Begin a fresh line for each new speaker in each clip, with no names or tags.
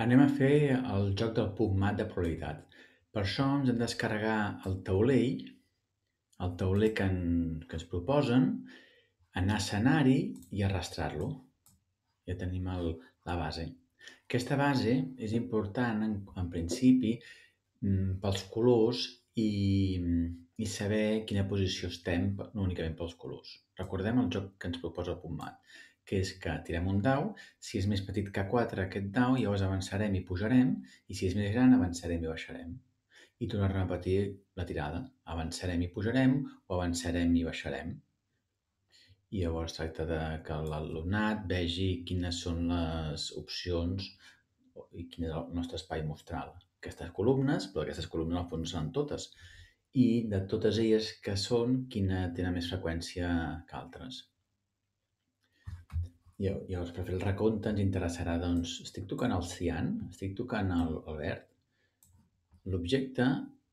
Anem a fer el joc del PubMat de probabilitat. Per això ens hem de descarregar el taulell, el tauler que, en, que ens proposen, anar a escenari i arrastrar-lo. Ja tenim el, la base. Aquesta base és important, en, en principi, mm, pels colors i, i saber quina posició estem, no únicament pels colors. Recordem el joc que ens proposa el PubMat que és que tirem un dau, si és més petit que 4 aquest dau, llavors avançarem i pujarem, i si és més gran avançarem i baixarem. I tornar a repetir la tirada. Avançarem i pujarem o avançarem i baixarem. I llavors tracta de que l'alumnat vegi quines són les opcions i quin és el nostre espai mostral. Aquestes columnes, però aquestes columnes al fons són totes. I de totes elles que són, quina tenen més freqüència que altres. Llavors, per fer el recompte ens interessarà, doncs, estic tocant el cian, estic tocant el, el verd. L'objecte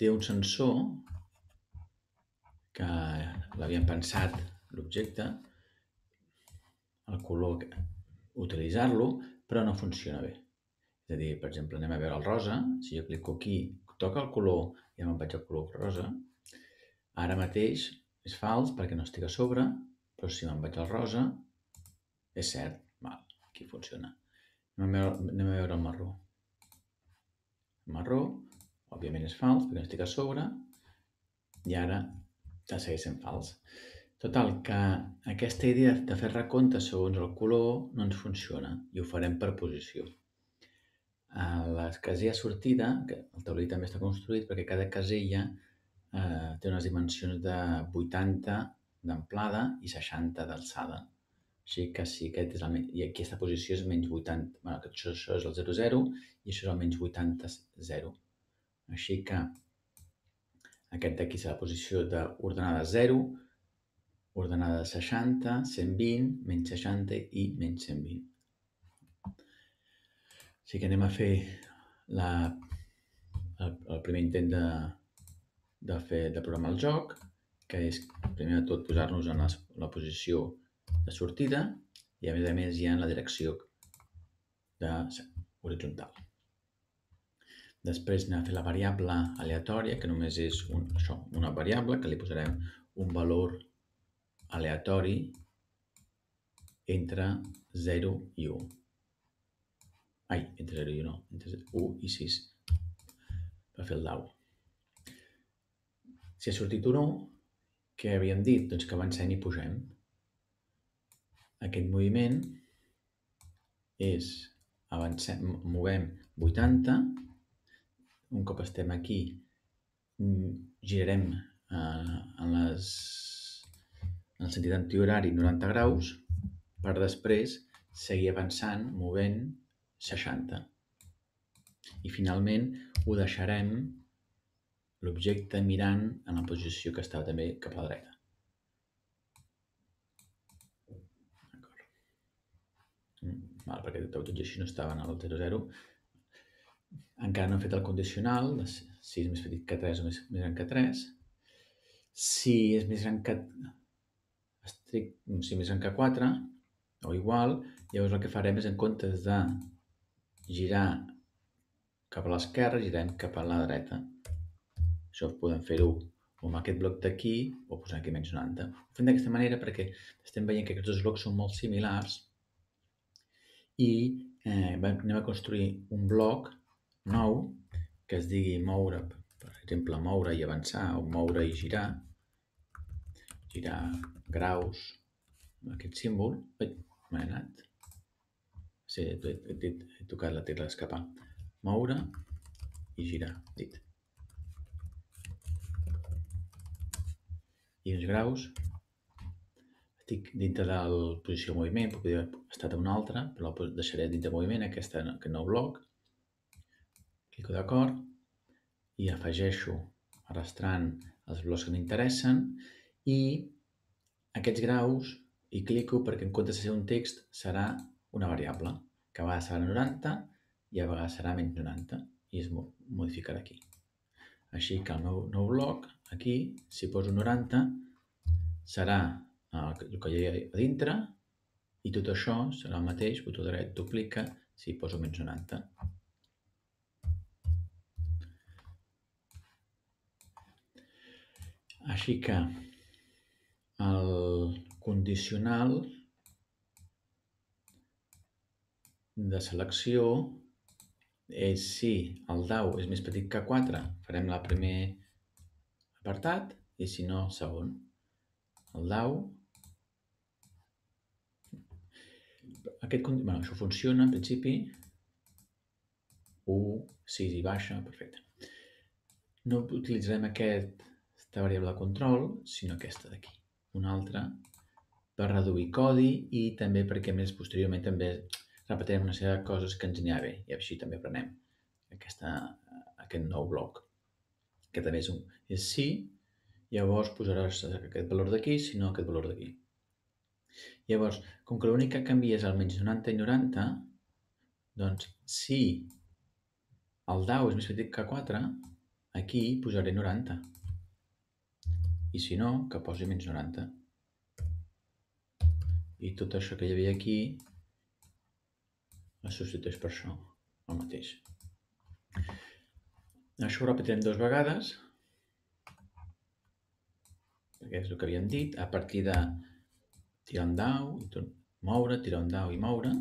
té un sensor que l'havíem pensat, l'objecte, el color, utilitzar-lo, però no funciona bé. És a dir, per exemple, anem a veure el rosa, si jo clico aquí, toca el color ja me'n vaig al color rosa, ara mateix és fals perquè no estic a sobre, però si me'n vaig al rosa, és cert, val, aquí funciona. Anem a, veure, el marró. El marró, òbviament és fals, perquè no estic a sobre, i ara ja segueix sent fals. Total, que aquesta idea de fer recompte segons el color no ens funciona i ho farem per posició. A la casella sortida, que el taulell també està construït perquè cada casella eh, té unes dimensions de 80 d'amplada i 60 d'alçada. Així que sí, aquest és el, i aquesta posició és menys 80, bueno, això, això és el 0, 0 i això és el menys 80, 0. Així que aquest d'aquí serà la posició d'ordenada 0, ordenada 60, 120, menys 60 i menys 120. Així que anem a fer la, el, el primer intent de, de, fer, de programar el joc, que és primer de tot posar-nos en la, la posició de sortida i a més a més hi ha la direcció de horitzontal. Després anem a fer la variable aleatòria, que només és un, això, una variable que li posarem un valor aleatori entre 0 i 1. Ai, entre 0 i 1 no, entre 1 i 6 per fer el dau. Si ha sortit un 1, què havíem dit? Doncs que avancem i pugem. Aquest moviment és avancem, movem 80, un cop estem aquí girarem eh, en, les, en el sentit antihorari 90 graus per després seguir avançant movent 60. I finalment ho deixarem l'objecte mirant en la posició que estava també cap a la dreta. Val? perquè tot i així no estaven al 0,0. Encara no he fet el condicional, si és més petit que 3 o més, més gran que 3. Si és més gran que, estric, si més gran que 4, o igual, llavors el que farem és en comptes de girar cap a l'esquerra, girem cap a la dreta. Això podem fer-ho o amb aquest bloc d'aquí o posar aquí menys 90. Ho fem d'aquesta manera perquè estem veient que aquests dos blocs són molt similars i eh, anem a construir un bloc nou que es digui moure, per exemple, moure i avançar o moure i girar, girar graus, aquest símbol, ai, m'he anat, sí, he, he, he, he tocat la tecla d'escapar, moure i girar, dit. I uns graus estic dintre de la posició moviment, podria haver estat una altra, però la deixaré dintre de moviment, aquesta, aquest nou bloc. Clico d'acord i afegeixo arrastrant els blocs que m'interessen i aquests graus i clico perquè en comptes de ser un text serà una variable, que a vegades serà 90 i a vegades serà menys 90 i es modificarà aquí. Així que el meu nou bloc, aquí, si poso 90, serà el que hi ha a dintre i tot això serà el mateix, botó dret, duplica, si poso menys 90. Així que el condicional de selecció és si el dau és més petit que 4, farem el primer apartat, i si no, el segon. El dau Aquest, bueno, això funciona, en principi. 1, 6 i baixa, perfecte. No utilitzarem aquest aquesta variable de control, sinó aquesta d'aquí. Una altra per reduir codi i també perquè més posteriorment també repetirem una sèrie de coses que ens anirà bé i així també aprenem aquesta, aquest nou bloc que també és, un, és sí, llavors posaràs aquest valor d'aquí, sinó aquest valor d'aquí. Llavors, com que l'únic que canvia és el menys 90 i 90, doncs si el dau és més petit que 4, aquí posaré 90 i si no, que posi menys 90. I tot això que hi havia aquí es substitueix per això, el mateix. Això ho repetirem dues vegades, perquè és el que havíem dit, a partir de tirar un dau, i tot, moure, tirar un dau i moure.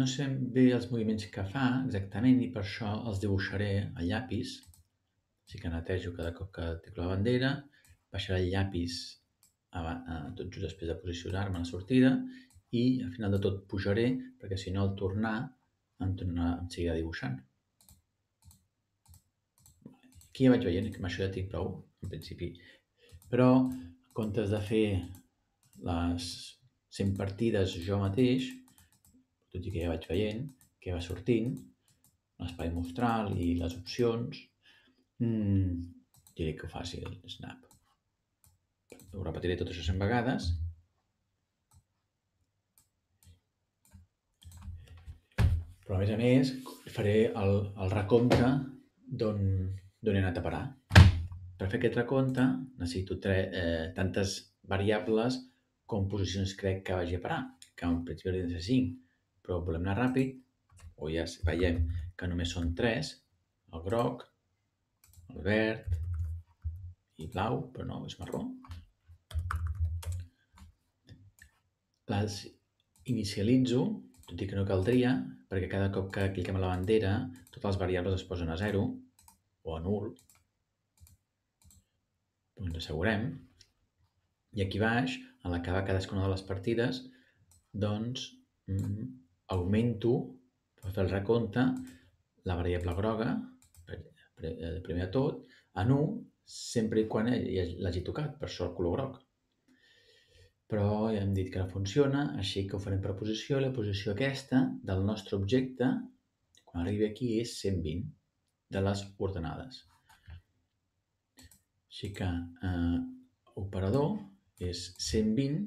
No sé bé els moviments que fa exactament i per això els dibuixaré a llapis així que netejo cada cop que teclo la bandera, baixaré el llapis a, a, tot just després de posicionar-me a la sortida i al final de tot pujaré perquè si no al tornar em, tornarà, em seguirà dibuixant. Aquí ja vaig veient que amb això ja tinc prou, en principi. Però, en comptes de fer les 100 partides jo mateix, tot i que ja vaig veient que va sortint, l'espai mostral i les opcions, Mm, diré que ho faci el snap. Ho repetiré tot això 100 vegades. Però a més a més faré el, el recompte d'on he anat a parar. Per fer aquest recompte necessito eh, tantes variables com posicions crec que vagi a parar, que en principi hauria de ser 5, però volem anar ràpid, o ja veiem que només són 3, el groc, el verd i blau, però no, és marró. Les inicialitzo, tot i que no caldria, perquè cada cop que cliquem a la bandera, totes les variables es posen a 0 o a 0. Ens assegurem. I aquí baix, a l'acabar cadascuna de les partides, doncs mm, augmento, per fer el recompte, la variable groga Eh, primer de tot, en 1, sempre i quan l'hagi tocat, per el color groc. Però ja hem dit que no funciona, així que ho farem per posició, la posició aquesta del nostre objecte, quan arribi aquí, és 120 de les ordenades. Així que eh, operador és 120,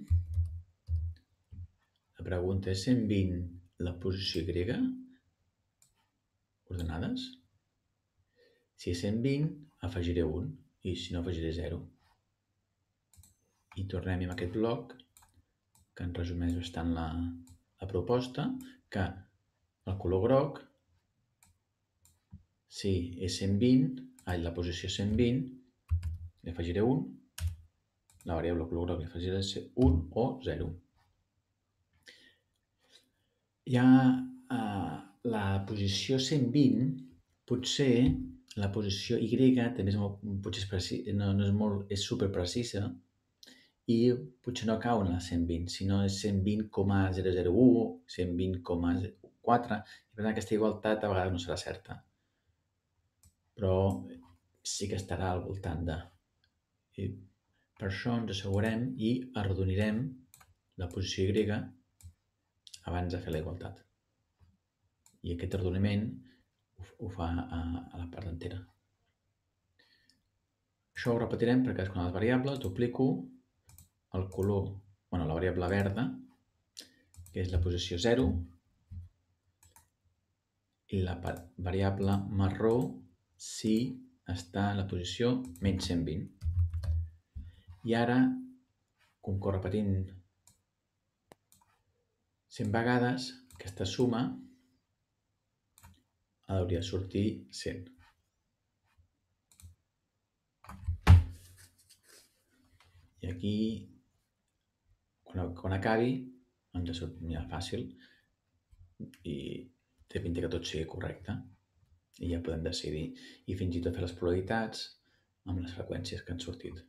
la pregunta és 120 la posició grega, ordenades, si és 120, afegiré 1 i si no afegiré 0. I tornem amb aquest bloc que en resumeix bastant la, la proposta, que el color groc, si és 120, ai, la posició 120, li afegiré 1, la variable color groc li afegiré 1 o 0. Ja eh, la posició 120 potser la posició Y també és molt, potser és preci, no, no és molt, és super precisa i potser no cau en la 120, sinó és 120,001, 120,4, i per tant aquesta igualtat a vegades no serà certa. Però sí que estarà al voltant de... Per això ens assegurem i arrodonirem la posició Y abans de fer la igualtat. I aquest arrodoniment ho fa a, a la part entera. Això ho repetirem per cadascuna de les variables, duplico el color, bueno, la variable verda, que és la posició 0, i la variable marró si està en la posició menys 120. I ara, com que repetim 100 vegades aquesta suma hauria de sortir 100. I aquí, quan, quan acabi, ens ha sortit mira, fàcil i té pinta que tot sigui correcte. I ja podem decidir i fins i tot fer les probabilitats amb les freqüències que han sortit.